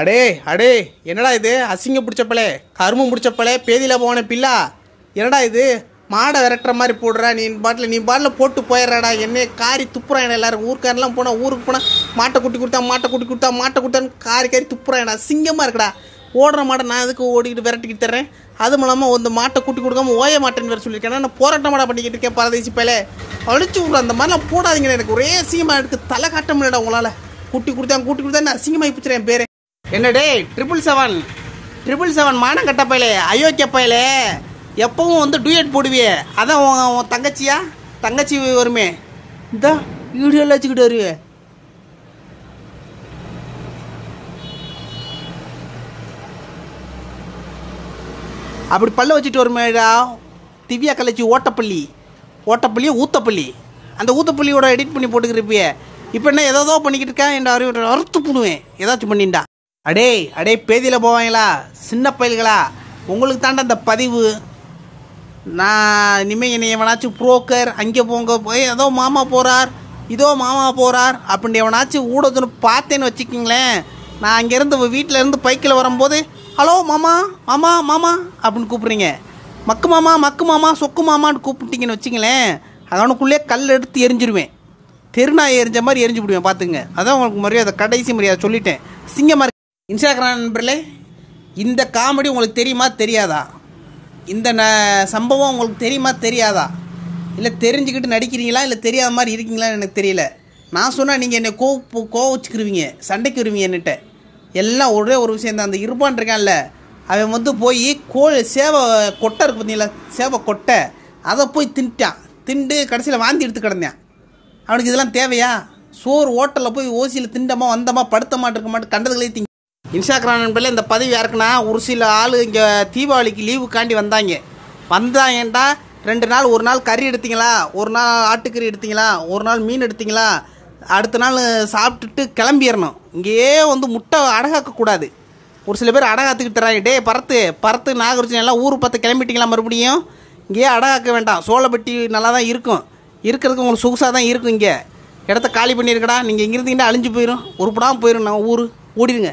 அடே அடே என்னடா இது? அசிங்க பிடிச்சப்பலே கருமம் பிடிச்சப்பலே பேதியில் போன பில்லா? என்னடா இது? மாடை விரட்டுற மாதிரி போடுற நீ பாட்டில் நீ பாட்டில் போட்டு போயிடுறாடா என்ன காரி துப்புறான் எல்லாரும் ஊருக்காரெல்லாம் போனால் ஊருக்கு போனால் மாட்டை குட்டி கொடுத்தா மாட்டை குட்டி கொடுத்தா மாட்டை கொடுத்தான்னு காரி காரி துப்புறான்டா சிங்கமாக இருக்குடா. ஓடுற மாட்டை நான் எதுக்கு ஓடிக்கிட்டு விரட்டிக்கிட்டு தர்றேன்? அது மூலமாக இந்த மாட்டை கூட்டி கொடுக்காம ஓய மாட்டேன்னு வேறு சொல்லியிருக்கேன். நான் போராட்டமாடா பண்ணிக்கிட்டு இருக்கேன் பரதேசி பேலே அழிச்சு விட்ற அந்த மாதிரிலாம் போடாதீங்க எனக்கு ஒரே அசிங்கமாக இருக்குது தலை காட்ட முடியலடா உங்களால். குட்டி கொடுத்தா கூட்டி கொடுத்தா அசிங்கமாக பிடிச்சிறேன் பேரே. என்ன ட்ரிபிள் செவன் ட்ரிபிள் செவன் மானம் கட்ட பயலே அயோக்கிய பயலே. எப்பவும் வந்து டூயட் போடுவியே. அதான் உன் உன் தங்கச்சியா? தங்கச்சி வருமே. இந்த வீடியோவில் வச்சுக்கிட்டு வருவே அப்படி பல்ல வச்சுட்டு வருமேடா. திவ்யா கலைச்சி ஓட்டப்பள்ளி. ஓட்டப்பள்ளி ஊத்தப்பள்ளி. அந்த ஊத்தப்பள்ளியோட எடிட் பண்ணி போட்டுக்கிறப்பியே இப்போ என்ன ஏதோ பண்ணிக்கிட்டு இருக்கேன் என்ற அறிவு அறுத்து பண்ணுவேன் ஏதாச்சும் பண்ணிண்டா. அடே அடே பேதியில் போவாங்களா? சின்ன பயல்களா? உங்களுக்கு தாண்டா அந்த பதிவு. நான் இனிமேல் என்னை எவனாச்சும் புரோக்கர் அங்கே போங்க போய் ஏதோ மாமா போகிறார் இதோ மாமா போகிறார் அப்படின்னு எவனாச்சும் ஊடகத்துன்னு பார்த்தேன்னு வச்சுக்கிங்களேன். நான் அங்கேருந்து வீட்டில் இருந்து பைக்கில் வரும்போது ஹலோ மாமா மாமா மாமா அப்படின்னு கூப்பிட்றீங்க. மக்கு மாமா மக்கு மாமா சொக்கு மாமான்னு கூப்பிட்டீங்கன்னு வச்சுங்களேன் அதனுக்குள்ளே கல் எடுத்து எரிஞ்சிருவேன். தெருநாய் எரிஞ்ச மாதிரி எரிஞ்சு விடுவேன் பார்த்துங்க அதான் உங்களுக்கு மரியாதை கடைசி மரியாதை சொல்லிட்டேன். சிங்கமாக இன்ஸ்டாகிராம் நண்பர்களே இந்த காமெடி உங்களுக்கு தெரியுமா தெரியாதா? இந்த ந சம்பவம் உங்களுக்கு தெரியுமா தெரியாதா? இல்லை தெரிஞ்சுக்கிட்டு நடிக்கிறீங்களா இல்லை தெரியாத மாதிரி இருக்கீங்களான்னு எனக்கு தெரியல. நான் சொன்னால் நீங்கள் என்னை கோ கோவச்சுக்கிருவீங்க சண்டைக்கு வருவீங்க என்கிட்ட. எல்லாம் ஒரே ஒரு விஷயம் தான். அந்த இருப்பான் இருக்கான்ல அவன் வந்து போய் கோழி சேவை கொட்டை இருக்கு பார்த்தீங்களா சேவை கொட்டை அதை போய் தின்ட்டான். திண்டு கடைசியில் வாந்தி எடுத்து கிடந்தேன். அவனுக்கு இதெல்லாம் தேவையா? சோறு ஹோட்டலில் போய் ஓசியில் திண்டமா வந்தமா படுத்த மாட்டிருக்க மாட்டேன் கண்டதுகளே திங்க இன்ஸ்டாகிராம் நண்பர்களே இந்த பதிவு யாருக்குன்னா ஒரு சில ஆள் இங்கே தீபாவளிக்கு லீவுக்காண்டி வந்தாங்க. வந்தாங்கண்டா ரெண்டு நாள் ஒரு நாள் கறி எடுத்தீங்களா? ஒரு நாள் ஆட்டுக்கறி எடுத்தீங்களா? ஒரு நாள் மீன் எடுத்தீங்களா? அடுத்த நாள் சாப்பிட்டுட்டு கிளம்பிடணும் இங்கேயே வந்து முட்டை அடகாக்கக்கூடாது. ஒரு சில பேர் அடகாத்துக்கிட்டுறாங்க டே பறத்து பறத்து நாகரிகம் எல்லாம் ஊர் பார்த்து கிளம்பிட்டீங்களா மறுபடியும்? இங்கேயே அடகாக்க வேண்டாம். சோளப்பட்டி நல்லா தான் இருக்கும். இருக்கிறதுக்கு உங்களுக்கு சொகுசாக தான் இருக்கும் இங்கே. இடத்த காலி பண்ணியிருக்கடா. நீங்கள் இங்கே இருந்தீங்கன்னா அழிஞ்சு போயிடும் உருப்படாமல் போயிடும் நம்ம ஊர். ஓடிடுங்க.